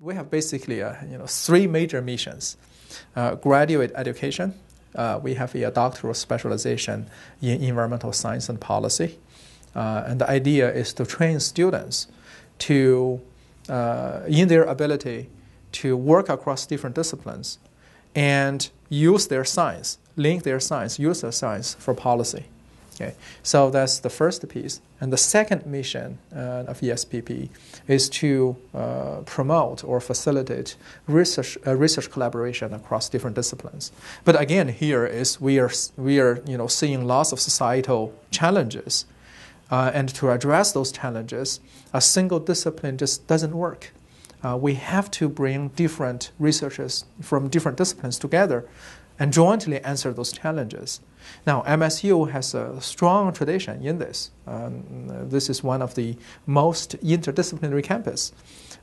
we have basically uh, you know three major missions: uh, graduate education. Uh, we have a doctoral specialization in environmental science and policy, uh, and the idea is to train students to uh, in their ability to work across different disciplines and use their science, link their science, use their science for policy. Okay, so that's the first piece. And the second mission uh, of ESPP is to uh, promote or facilitate research, uh, research collaboration across different disciplines. But again, here is we are, we are you know, seeing lots of societal challenges. Uh, and to address those challenges, a single discipline just doesn't work. Uh, we have to bring different researchers from different disciplines together and jointly answer those challenges. Now, MSU has a strong tradition in this. Um, this is one of the most interdisciplinary campus.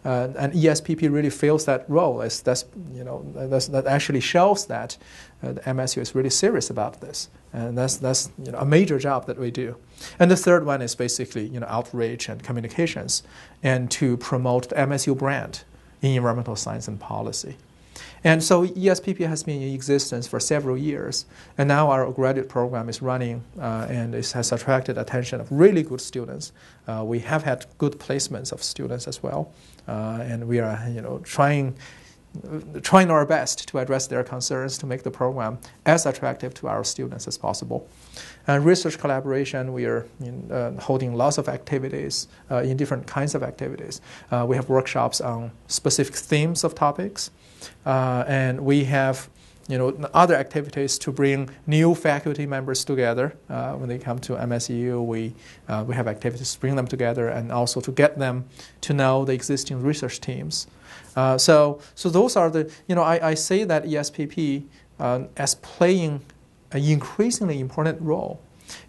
Uh, and ESPP really fills that role. As that's, you know, that's, that actually shows that uh, MSU is really serious about this. And that's, that's you know, a major job that we do. And the third one is basically you know, outreach and communications and to promote the MSU brand in environmental science and policy. And so ESPP has been in existence for several years, and now our graduate program is running uh, and it has attracted attention of really good students. Uh, we have had good placements of students as well, uh, and we are you know trying trying our best to address their concerns to make the program as attractive to our students as possible. And research collaboration, we are in, uh, holding lots of activities uh, in different kinds of activities. Uh, we have workshops on specific themes of topics, uh, and we have you know, other activities to bring new faculty members together. Uh, when they come to MSU, we, uh, we have activities to bring them together and also to get them to know the existing research teams. Uh, so, so those are the, you know, I, I say that ESPP uh, as playing an increasingly important role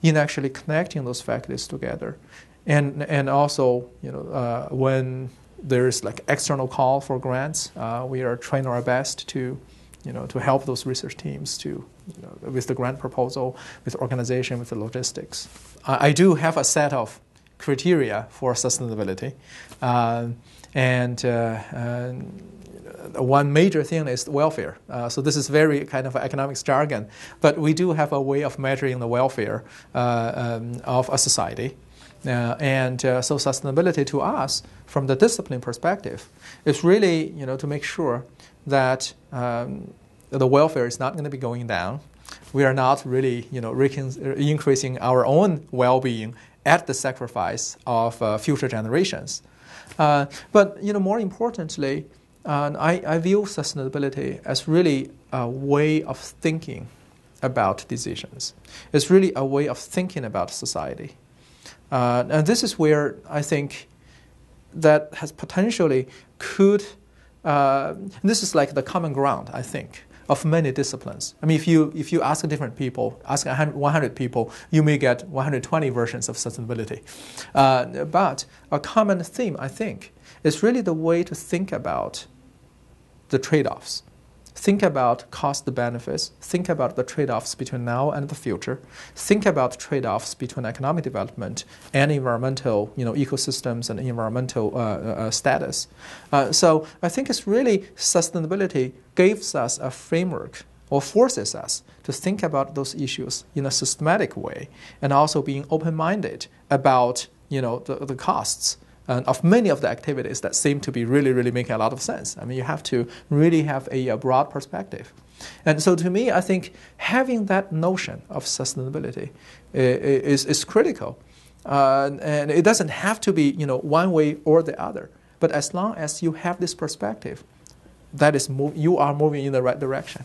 in actually connecting those faculties together. And, and also, you know, uh, when there's like external call for grants, uh, we are trying our best to you know, to help those research teams to, you know, with the grant proposal, with organization, with the logistics. I, I do have a set of criteria for sustainability, uh, and, uh, one major thing is welfare. Uh, so this is very kind of economics jargon, but we do have a way of measuring the welfare uh, um, of a society. Uh, and uh, so sustainability to us, from the discipline perspective, is really you know to make sure that um, the welfare is not going to be going down. We are not really, you know, increasing our own well-being at the sacrifice of uh, future generations. Uh, but you know, more importantly, uh, I, I view sustainability as really a way of thinking about decisions. It's really a way of thinking about society. Uh, and this is where I think that has potentially could uh, this is like the common ground, I think, of many disciplines. I mean, if you, if you ask different people, ask 100 people, you may get 120 versions of sustainability. Uh, but a common theme, I think, is really the way to think about the trade offs think about cost benefits, think about the trade offs between now and the future, think about trade offs between economic development and environmental you know, ecosystems and environmental uh, uh, status. Uh, so I think it's really sustainability gives us a framework or forces us to think about those issues in a systematic way and also being open minded about you know, the, the costs uh, of many of the activities that seem to be really, really making a lot of sense. I mean, you have to really have a, a broad perspective. And so to me, I think having that notion of sustainability is, is critical. Uh, and it doesn't have to be you know, one way or the other. But as long as you have this perspective, that is move, you are moving in the right direction.